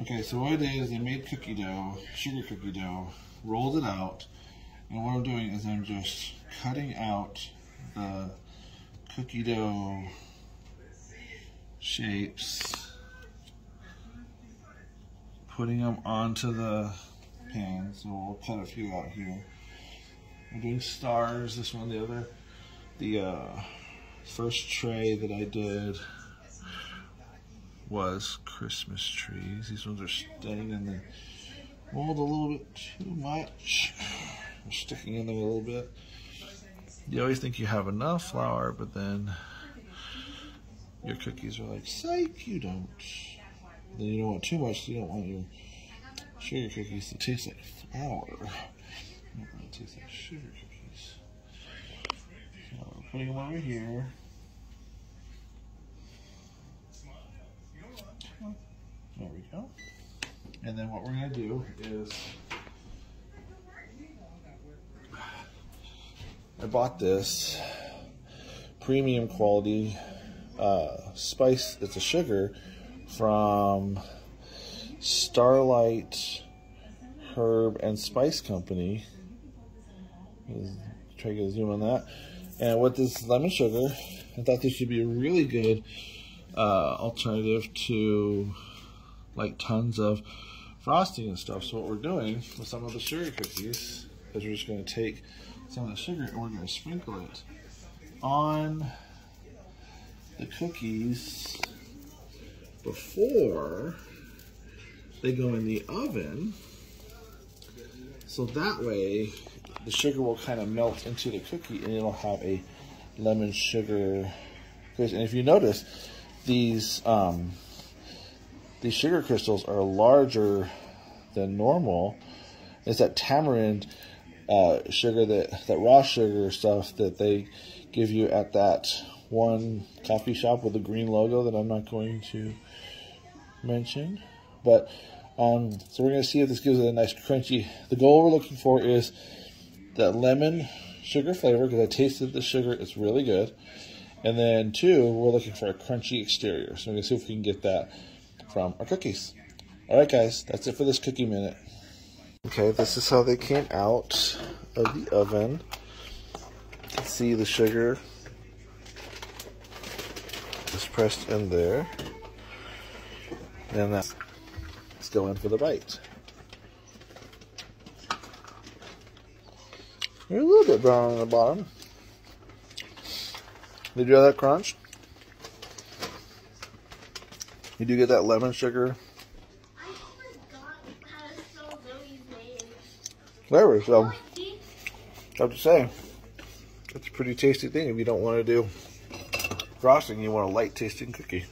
Okay, so what it is, they made cookie dough, sugar cookie dough, rolled it out, and what I'm doing is I'm just cutting out the cookie dough shapes, putting them onto the pan. So we'll cut a few out here. I'm doing stars, this one, the other, the uh, first tray that I did was Christmas trees. These ones are staying in the mold a little bit too much. They're sticking in there a little bit. You always think you have enough flour, but then your cookies are like, psych, you don't. Then you don't want too much, so you don't want your sugar cookies to taste like flour. You don't want to taste like sugar cookies. So we're putting them over here. There we go. And then what we're going to do is I bought this premium quality uh, spice. It's a sugar from Starlight Herb and Spice Company. Try to zoom on that. And with this lemon sugar, I thought this should be a really good uh, alternative to like tons of frosting and stuff. So what we're doing with some of the sugar cookies is we're just going to take some of the sugar and we're going to sprinkle it on the cookies before they go in the oven. So that way the sugar will kind of melt into the cookie and it'll have a lemon sugar. And if you notice, these um, these sugar crystals are larger than normal. It's that tamarind uh, sugar, that, that raw sugar stuff that they give you at that one coffee shop with a green logo that I'm not going to mention. But um, so we're going to see if this gives it a nice crunchy. The goal we're looking for is that lemon sugar flavor because I tasted the sugar. It's really good. And then two, we're looking for a crunchy exterior. So we're going to see if we can get that from our cookies. Alright guys, that's it for this cookie minute. Okay, this is how they came out of the oven. You can see the sugar is pressed in there. And that's go in for the bite. They're a little bit brown on the bottom. Did you have that crunch? You do get that lemon sugar flavor, so I have to say, it's a pretty tasty thing if you don't want to do frosting, you want a light tasting cookie.